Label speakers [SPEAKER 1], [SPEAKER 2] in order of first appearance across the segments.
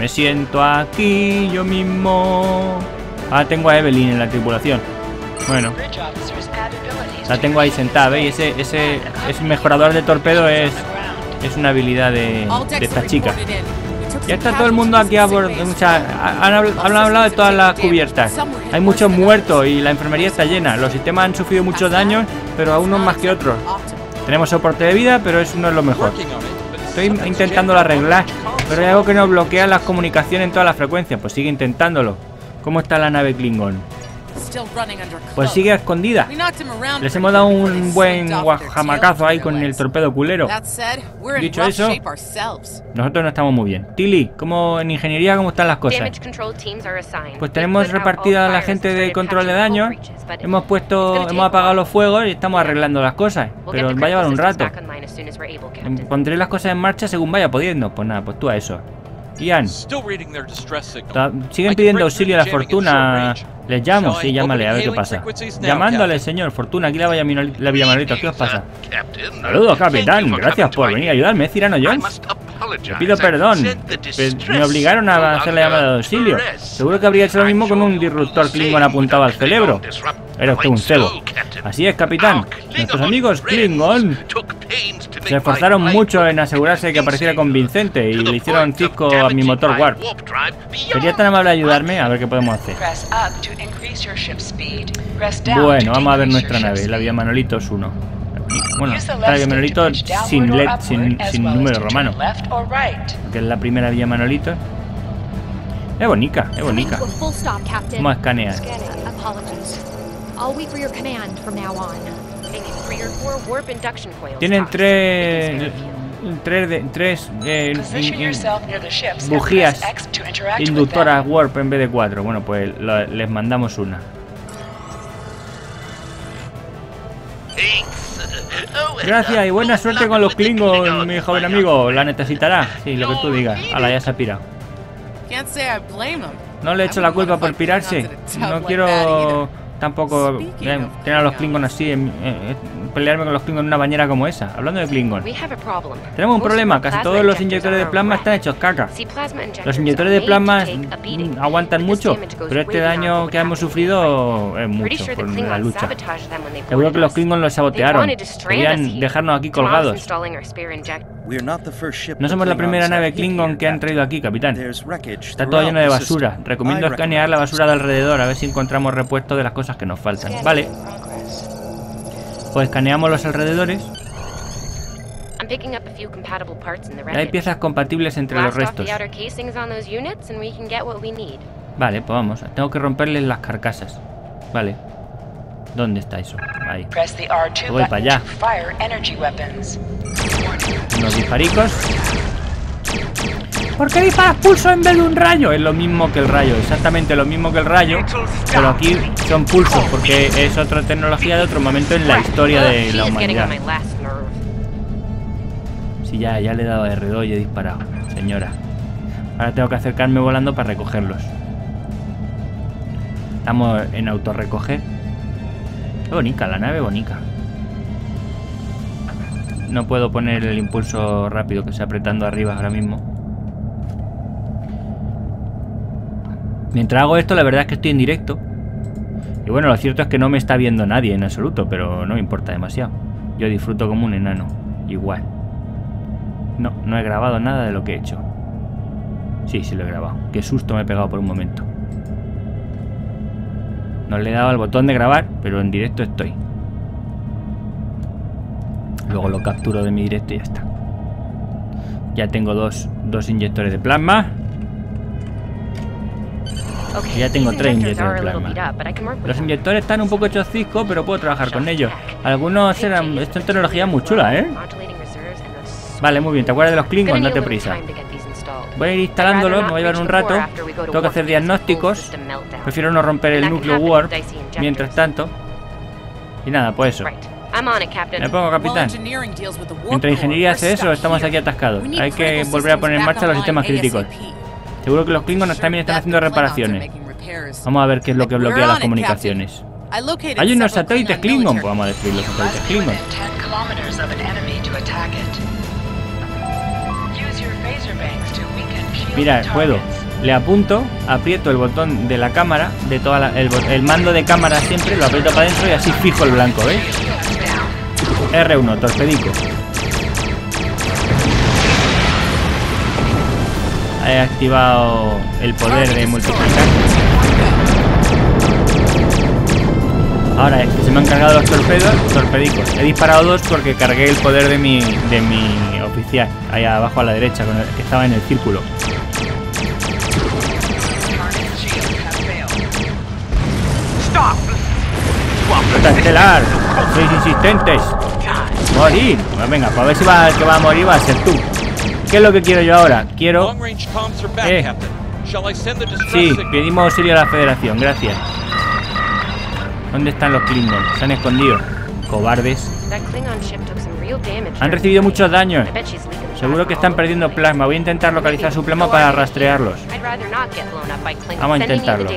[SPEAKER 1] Me siento aquí yo mismo. Ah, tengo a Evelyn en la tripulación. Bueno, la tengo ahí sentada, ¿veis? Ese, ese, ese mejorador de torpedo es, es una habilidad de, de esta chica. Ya está todo el mundo aquí a bordo. O sea, han, han hablado de todas las cubiertas. Hay muchos muertos y la enfermería está llena. Los sistemas han sufrido muchos daños, pero a unos más que otros. Tenemos soporte de vida, pero eso no es lo mejor. Estoy intentándolo arreglar, pero hay algo que nos bloquea las comunicaciones en todas las frecuencias. Pues sigue intentándolo. ¿Cómo está la nave Klingon? Pues sigue escondida. Les hemos dado un buen guajamacazo ahí con el torpedo culero. Dicho eso, nosotros no estamos muy bien. Tilly, ¿cómo en ingeniería cómo están las cosas? Pues tenemos repartida a la gente de control de daños. Hemos puesto, hemos apagado los fuegos y estamos arreglando las cosas. Pero va a llevar un rato. Pondré las cosas en marcha según vaya pudiendo. Pues nada, pues tú a eso. Ian, ta- siguen pidiendo auxilio a la fortuna. Les llamo, sí, llámale, a ver qué pasa. Llamándole, señor, fortuna, aquí la la Villa Manolito, ¿qué os pasa? Saludos, capitán, gracias por venir a ayudarme, ¿eh, Cirano Jones. Le pido perdón, pe- me obligaron a hacer la llamada de auxilio. Seguro que habría hecho lo mismo con un disruptor Klingon apuntado al cerebro. Era usted un cebo. Así es, capitán. Nuestros amigos Klingon se esforzaron mucho en asegurarse de que apareciera convincente y le hicieron cisco a mi motor Warp. ¿Sería tan amable ayudarme? A ver qué podemos hacer. Bueno, vamos a ver nuestra nave, la Vía Manolitos 1. Bueno, la Vía Manolitos sin LED, sin, sin número romano, que es la primera Vía Manolitos. Es bonita, es bonita. Vamos a escanear. Tienen tres, tres, de- tres eh, in- in- bujías inductoras Warp en vez de cuatro. Bueno, pues lo- les mandamos una. Gracias y buena suerte con los Klingons, mi joven amigo. La necesitará. Sí, lo que tú digas. Ala, ya se ha pirado. No le echo la culpa por pirarse. No quiero tampoco eh, tener a los Klingons así, eh, pelearme con los Klingons en una bañera como esa. Hablando de Klingon. Tenemos un problema, casi todos los inyectores de plasma están hechos caca. Los inyectores de plasma aguantan mucho, pero este daño que hemos sufrido es mucho por la lucha. Seguro que los Klingons los sabotearon. Querían dejarnos aquí colgados. No somos la primera nave Klingon que han traído aquí, capitán. Está todo lleno de basura. Recomiendo escanear la basura de alrededor a ver si encontramos repuestos de las cosas que nos faltan. Vale, pues escaneamos los alrededores. Hay piezas compatibles entre los restos. Vale, pues vamos. Tengo que romperles las carcasas. Vale. ¿Dónde está eso? Ahí. Voy para allá. Unos disparicos. ¿Por qué disparas pulso en vez de un rayo? Es lo mismo que el rayo, exactamente lo mismo que el rayo. Pero aquí son pulsos porque es otra tecnología de otro momento en la historia de la humanidad. Sí, ya, ya le he dado a R2 y he disparado, señora. Ahora tengo que acercarme volando para recogerlos. Estamos en autorrecoger. Qué bonita, la nave bonita. No puedo poner el impulso rápido que está apretando arriba ahora mismo. Mientras hago esto, la verdad es que estoy en directo. Y bueno, lo cierto es que no me está viendo nadie en absoluto, pero no me importa demasiado. Yo disfruto como un enano, igual. No, no he grabado nada de lo que he hecho. Sí, sí lo he grabado. Qué susto me he pegado por un momento. No le he dado al botón de grabar, pero en directo estoy. Luego lo capturo de mi directo y ya está. Ya tengo dos, dos inyectores de plasma. Y ya tengo tres inyectores de plasma. Los inyectores están un poco hechos cisco, pero puedo trabajar con ellos. Algunos eran... Esto es tecnología muy chula, ¿eh? Vale, muy bien. ¿Te acuerdas de los Klingons? Date prisa. Voy a ir instalándolos, me va a llevar un rato. Tengo que hacer diagnósticos. Prefiero no romper el núcleo Warp mientras tanto. Y nada, pues eso. Me pongo capitán. Mientras ingeniería hace eso, estamos aquí atascados. Hay que volver a poner en marcha los sistemas críticos. Seguro que los Klingons también están haciendo reparaciones. Vamos a ver qué es lo que bloquea las comunicaciones. Hay unos satélites Klingon. Pues vamos a destruir los satélites Klingon. Mira, puedo. Le apunto, aprieto el botón de la cámara, de toda la- el mando de cámara siempre, lo aprieto para adentro y así fijo el blanco, ¿veis? R1, torpedico. He activado el poder de multiplicar. Ahora es que se me han cargado los torpedos, torpedicos. He disparado dos porque cargué el poder de mi, de mi oficial, ahí abajo a la derecha, con el, que estaba en el círculo. ¡Flota estelar! ¡Sois insistentes! ¡Morir! Pues venga, para ver si va, el que va a morir va a ser tú. ¿Qué es lo que quiero yo ahora? Quiero... Eh. Sí, pedimos auxilio a la federación, gracias. ¿Dónde están los Klingons? Se han escondido. Cobardes. Han recibido muchos daños. Seguro que están perdiendo plasma. Voy a intentar localizar su plasma para rastrearlos. Vamos a intentarlo.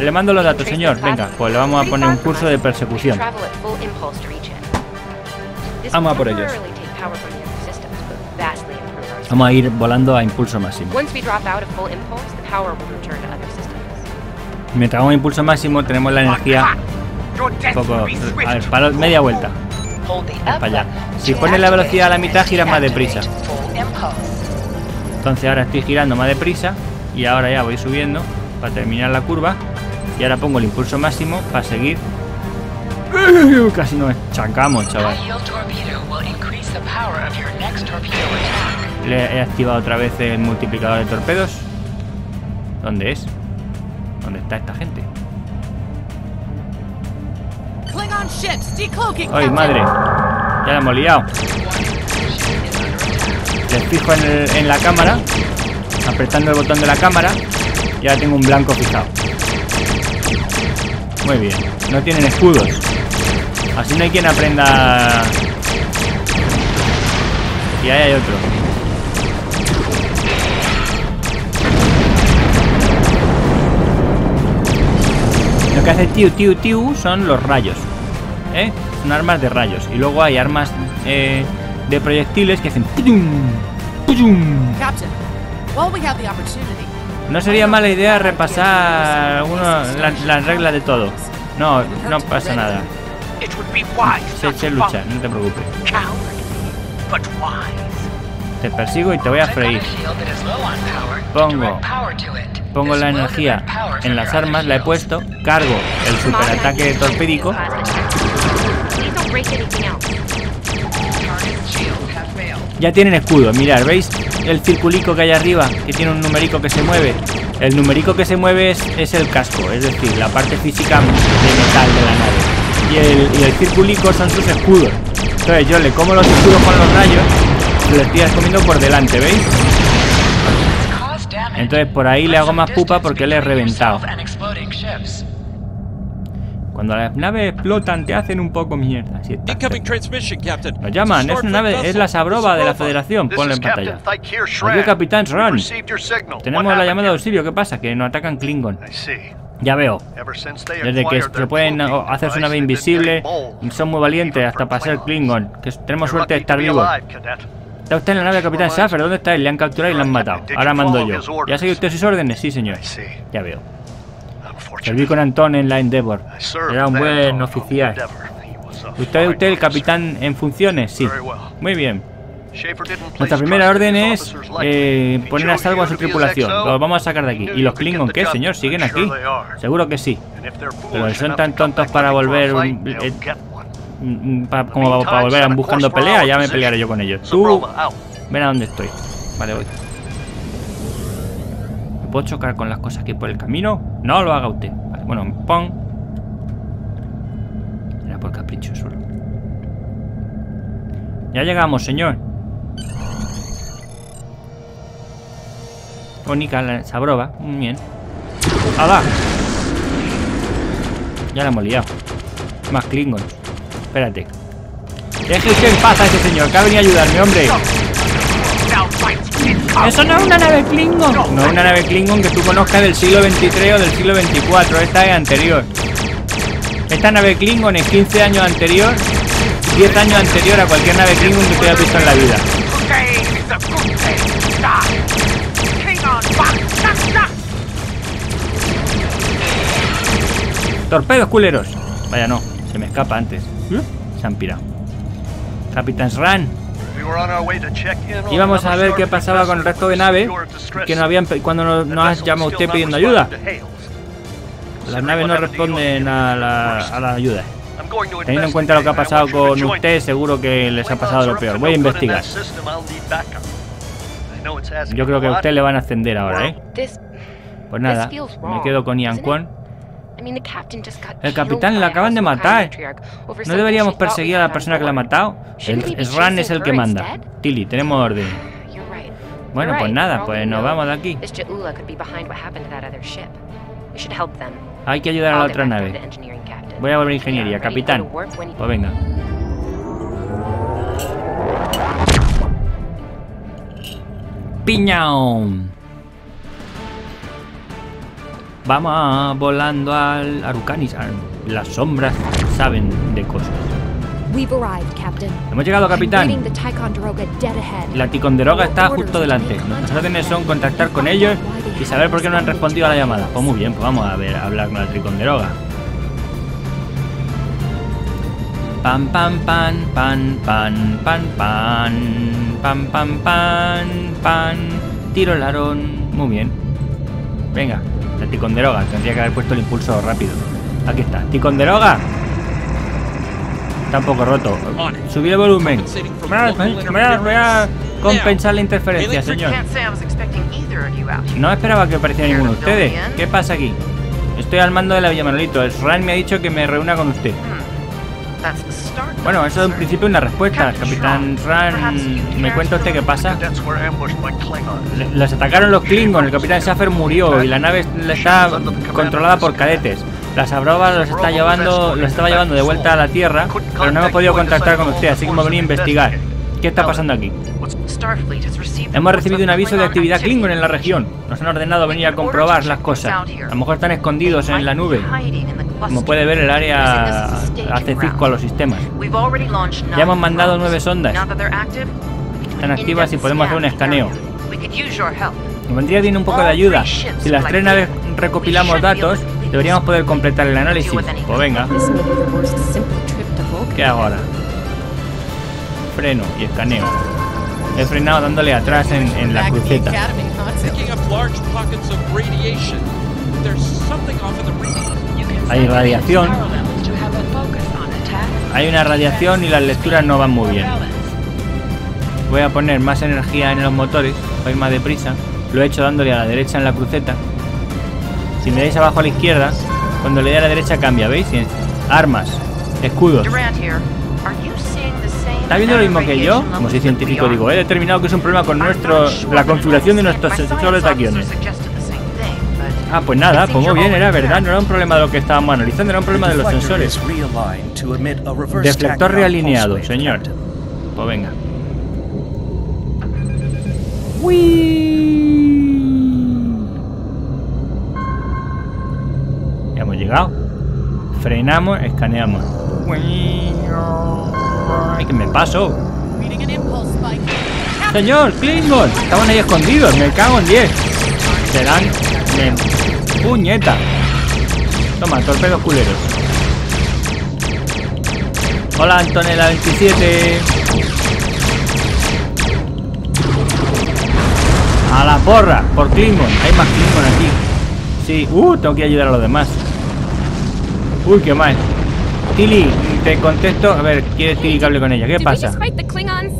[SPEAKER 1] Le mando los datos, señor. Venga, pues le vamos a poner un curso de persecución. Vamos a
[SPEAKER 2] will
[SPEAKER 1] por ellos. Vamos a ir volando a impulso máximo. Mientras vamos a impulso máximo, tenemos la energía un poco. A ver, para media vuelta. Para allá. Si pones la velocidad a la mitad, giras más deprisa. Entonces ahora estoy girando más deprisa y ahora ya voy subiendo para terminar la curva. Y ahora pongo el impulso máximo para seguir. Casi nos chancamos, chaval. Le he activado otra vez el multiplicador de torpedos. ¿Dónde es? ¿Dónde está esta gente? ¡Ay, madre! Ya la hemos liado. Les fijo en, el- en la cámara, apretando el botón de la cámara, y ahora tengo un blanco fijado. Muy bien. No tienen escudos. Así no hay quien aprenda. Y ahí hay otro. Lo que hace tiu tiu tiu son los rayos. ¿eh? Son armas de rayos. Y luego hay armas eh, de proyectiles que hacen.
[SPEAKER 3] the opportunity,
[SPEAKER 1] No sería mala idea repasar alguno- la- las reglas de todo. No, no pasa nada.
[SPEAKER 4] It would be wise
[SPEAKER 1] Sé,
[SPEAKER 4] not
[SPEAKER 1] sé
[SPEAKER 4] to
[SPEAKER 1] luchar, no te preocupes. Te persigo y te voy a freír. Pongo-. Pongo la
[SPEAKER 4] will
[SPEAKER 1] energía en las armas, la he puesto, cargo el superataque torpédico. Ya tienen escudo, mirad, ¿veis? El circulico que hay arriba, que tiene un numerico que se mueve. El numerico que se mueve es, es el casco, es decir, la parte física de metal de la nave. Y el, y el circulico son sus escudos. Entonces yo le como los escudos con los rayos, y los estoy comiendo por delante, ¿veis? Entonces por ahí le hago más pupa porque le he reventado. Cuando las naves explotan te hacen un poco mierda. Nos llaman, es una nave, es la Sabroba de la Federación. Ponlo en pantalla. Aquí. Capitán Ron. Tenemos la llamada de auxilio, ¿qué pasa? Que nos atacan Klingon. Ya veo. Desde que se pueden
[SPEAKER 5] cloaking
[SPEAKER 1] o, hacer su nave invisible, son muy valientes hasta para ser. Klingon. Que tenemos suerte de estar vivos. Está usted en la nave del Capitán Schaffer, ¿dónde está él? Le han capturado y le han matado. Ahora mando yo. ¿Ya seguido usted sus órdenes? Sí, señor. Ya veo. Serví con Antón en la Endeavor. Era un buen
[SPEAKER 5] Anton
[SPEAKER 1] oficial. ¿Usted,
[SPEAKER 5] fine
[SPEAKER 1] usted el capitán en funciones? Sí. Muy bien. Nuestra primera orden es eh, poner a salvo a su tripulación. Los vamos a sacar de aquí. ¿Y los Klingon qué, señor? ¿Siguen aquí? Seguro que sí. Pero son tan tontos
[SPEAKER 5] back
[SPEAKER 1] para
[SPEAKER 5] looking for a
[SPEAKER 1] volver eh,
[SPEAKER 5] get one.
[SPEAKER 1] Mm, mm, pa- como para volver buscando pelea, ya me pelearé yo con ellos. Tú, ven a dónde estoy. Vale, voy. ¿Me puedo chocar con las cosas que hay por el camino? No lo haga usted. Vale, bueno, pon. Era por capricho solo. Ya llegamos, señor. La sabroba. Muy bien. ¡Hala! Ya la hemos liado. Más Klingons. Espérate. Deje usted en paz a ese señor, que ha venido a ayudarme, hombre. Eso no es una nave Klingon. No es una nave Klingon que tú conozcas del siglo XXIII o del siglo XXIV. Esta es anterior. Esta nave Klingon es 15 años anterior, 10 años anterior a cualquier nave Klingon que tú hayas visto en la vida. Torpedos culeros. Vaya no, se me escapa antes. ¿Eh? Se han pirado.
[SPEAKER 5] Capitans Run. Y
[SPEAKER 1] vamos a ver qué pasaba con el resto de
[SPEAKER 5] nave
[SPEAKER 1] que no habían cuando nos, nos
[SPEAKER 5] llama
[SPEAKER 1] usted pidiendo ayuda. Las naves no responden a la, a la ayuda. Teniendo en cuenta lo que ha pasado con usted, seguro que les ha pasado lo peor. Voy a investigar. Yo creo que a usted le van a ascender ahora, ¿eh? Pues nada, me quedo con Ian? Kwon.
[SPEAKER 2] I mean, the captain just got
[SPEAKER 1] El capitán
[SPEAKER 2] by
[SPEAKER 1] le
[SPEAKER 2] a
[SPEAKER 1] acaban de matar. ¿No deberíamos perseguir a la persona que la ha matado? El
[SPEAKER 2] be
[SPEAKER 1] Sran es el que manda. Tilly, tenemos orden. Bueno, pues nada, pues nos vamos de aquí.
[SPEAKER 2] This Ja'ula could be behind what happened to that other ship. We should help them.
[SPEAKER 1] Hay que ayudar a la otra nave. Voy a volver a ingeniería. Capitán. Pues venga. Piñón. Vamos volando al Arucanis. Ah, Las sombras saben de cosas. Hemos llegado, capitán. La Ticonderoga está justo delante. Nuestras órdenes son contactar con ellos y saber por qué no han respondido a la llamada. Pues muy bien, pues vamos a ver, a hablar con la Ticonderoga. Pam pam pan pan pan pan pan pam pam pan pan tiro el arón. Muy bien. Venga, la Ticonderoga. Tendría que haber puesto el impulso rápido. Aquí está. Ticonderoga. Está un poco roto. Subir el volumen. Voy a, compensar la interferencia, señor. No esperaba que apareciera ninguno de ustedes. ¿Qué pasa aquí? Estoy al mando de la Villa Manolito. El Sran me ha dicho que me reúna con usted. Bueno, eso en principio es una respuesta. Capitán Sran, ¿me cuenta usted qué pasa?
[SPEAKER 5] Cadets were ambushed by Klingons.
[SPEAKER 1] Le- Los atacaron los Klingons, el Capitán Schaffer murió y la nave está controlada por cadetes. La Sabrova los está llevando, los estaba llevando de vuelta a la Tierra, pero no hemos podido contactar con usted, así que hemos venido a investigar. ¿Qué está pasando aquí? Hemos recibido un aviso de actividad Klingon en la región. Nos han ordenado venir a comprobar las cosas. A lo mejor están escondidos en la nube. Como puede ver, el área hace fisco a los sistemas. Ya hemos mandado nueve sondas. Están activas y podemos hacer un escaneo.
[SPEAKER 4] we could use your help.
[SPEAKER 1] Nos vendría bien un poco de ayuda. Si las tres naves recopilamos datos, deberíamos poder completar el análisis. Pues venga. ¿qué hago ahora? Freno y escaneo. He frenado dándole atrás en, en la cruceta. Hay radiación. Hay una radiación y las lecturas no van muy bien. Voy a poner más energía en los motores para ir más deprisa. Lo he hecho dándole a la derecha en la cruceta. Si me dais abajo a la izquierda, cuando le dé a la derecha cambia, ¿veis? Armas, escudos. ¿Está viendo lo mismo que yo? Como soy científico digo, he determinado que es un problema con nuestro, la configuración de nuestros sensores de
[SPEAKER 4] but
[SPEAKER 1] Ah, pues nada,
[SPEAKER 4] it
[SPEAKER 1] pues bien, era verdad, no era un problema de lo que estábamos analizando, era un problema de los sensores. Deflector realineado, señor. Pues venga. Ya hemos llegado. Frenamos, escaneamos. Ay, que me paso. Señor, Klingon, estaban ahí escondidos, me cago en 10. Serán de puñeta. Toma, torpedos culeros. Hola, Antonella 27. A la porra, por Klingon. Hay más Klingon aquí. Sí, uh, tengo que ayudar a los demás. Uy, qué mal. Tilly, te contesto. A ver, ¿quieres Tilly que hable con ella? ¿Qué pasa?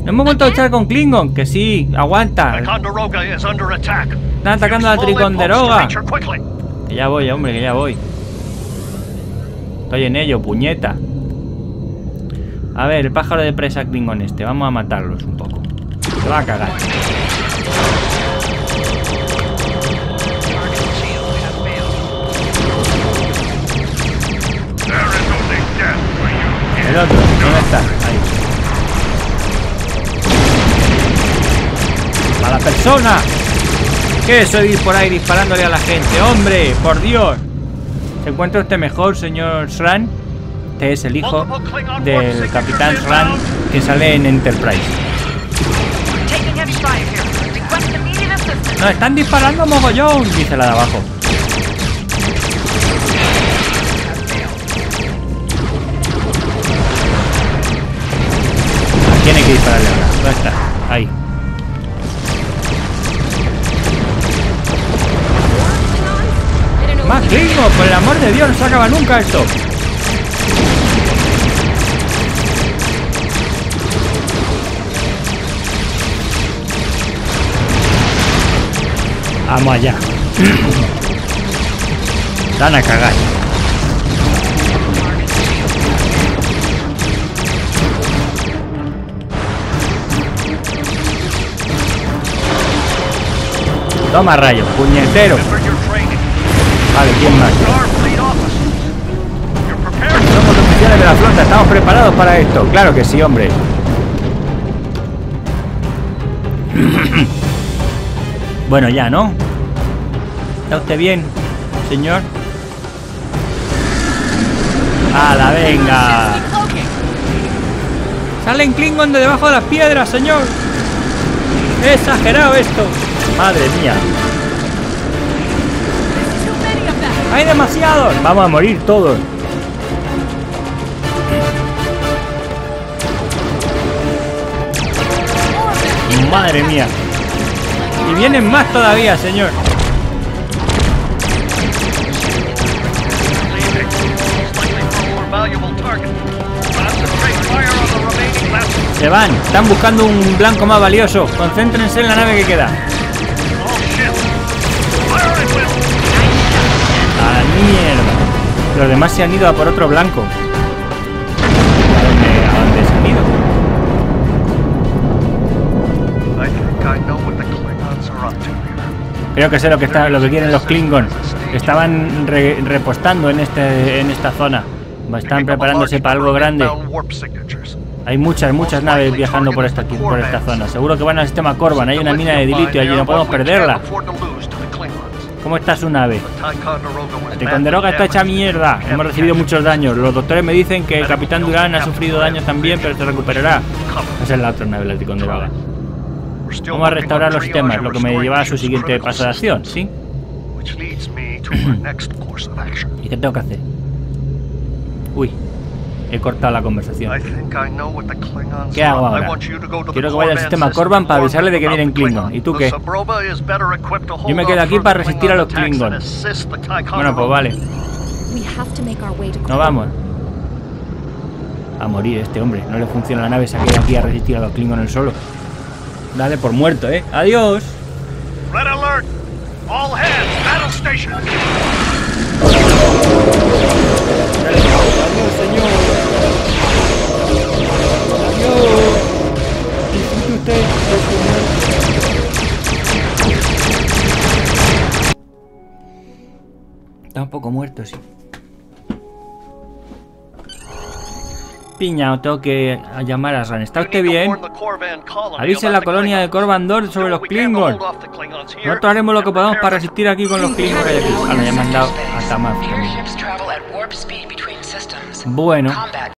[SPEAKER 1] No hemos vuelto a luchar con Klingon, que sí, aguanta. Están atacando a la
[SPEAKER 5] quickly.
[SPEAKER 1] Que ya voy, hombre, que ya voy. Estoy en ello, puñeta. A ver, el pájaro de presa Klingon este. Vamos a matarlos un poco. Se va a cagar. persona. ¿Qué es ir por ahí disparándole a la gente? ¡Hombre, por Dios! ¿Se encuentra usted mejor, señor Sran? Este es el hijo del capitán Sran que sale en Enterprise. ¡Nos están disparando mogollón! Dice la de abajo. Tiene que dispararle ahora. ¿Dónde está? Ahí. ¡Más Klingon! ¡Por el amor de Dios! ¡No se acaba nunca esto! Vamos allá. Dan a cagar. Toma rayo, puñetero. Vale, ¿quién más? Somos oficiales de la flota, estamos preparados para esto. Claro que sí, hombre. bueno, ya, ¿no? ¿Está usted bien, señor? ¡Hala, venga! ¡Salen Klingon de debajo de las piedras, señor! ¡Exagerado esto! ¡Madre mía! ¡Hay demasiados! Vamos a morir todos. Madre mía. Y vienen más todavía, señor. Se van. Están buscando un blanco más valioso. Concéntrense en la nave que queda. Mierda. Los demás se han ido a por otro blanco. ¿A dónde, a dónde se han ido?
[SPEAKER 5] Klingons.
[SPEAKER 1] Creo que sé lo que, está, lo que quieren los Klingon. Estaban re- repostando en, este, en esta zona. Están preparándose para algo grande. Hay muchas, muchas naves viajando por esta, por esta zona. Seguro que van al sistema Corban. Hay una mina de dilitio allí, no podemos perderla. ¿Cómo está su nave? Ticonderoga está hecha mierda. Hemos recibido muchos daños. Los doctores me dicen que el capitán Durán ha sufrido daños también, pero se recuperará. Esa es la otra nave, la Ticonderoga. Vamos a restaurar los sistemas, lo que me lleva a su siguiente paso de acción, ¿sí? ¿Y qué tengo que hacer? Uy, he cortado la conversación.
[SPEAKER 5] ¿Qué hago ahora?
[SPEAKER 1] Quiero que vaya al sistema Corban para avisarle de que vienen Klingon. ¿Y tú qué?
[SPEAKER 5] Yo me quedo aquí para resistir a los Klingon.
[SPEAKER 1] Bueno, pues vale. Nos vamos. A morir este hombre. No le funciona la nave, se ha quedado aquí a resistir a los Klingon el solo. Dale por muerto, ¿eh? Adiós. Piña, tengo que llamar a Ran. ¿Está usted bien? Avise a la colonia de Corvandor sobre los Klingon. Nosotros haremos lo que podamos para resistir aquí con los Klingon que hay aquí. Me han dado a Tamar. Bueno,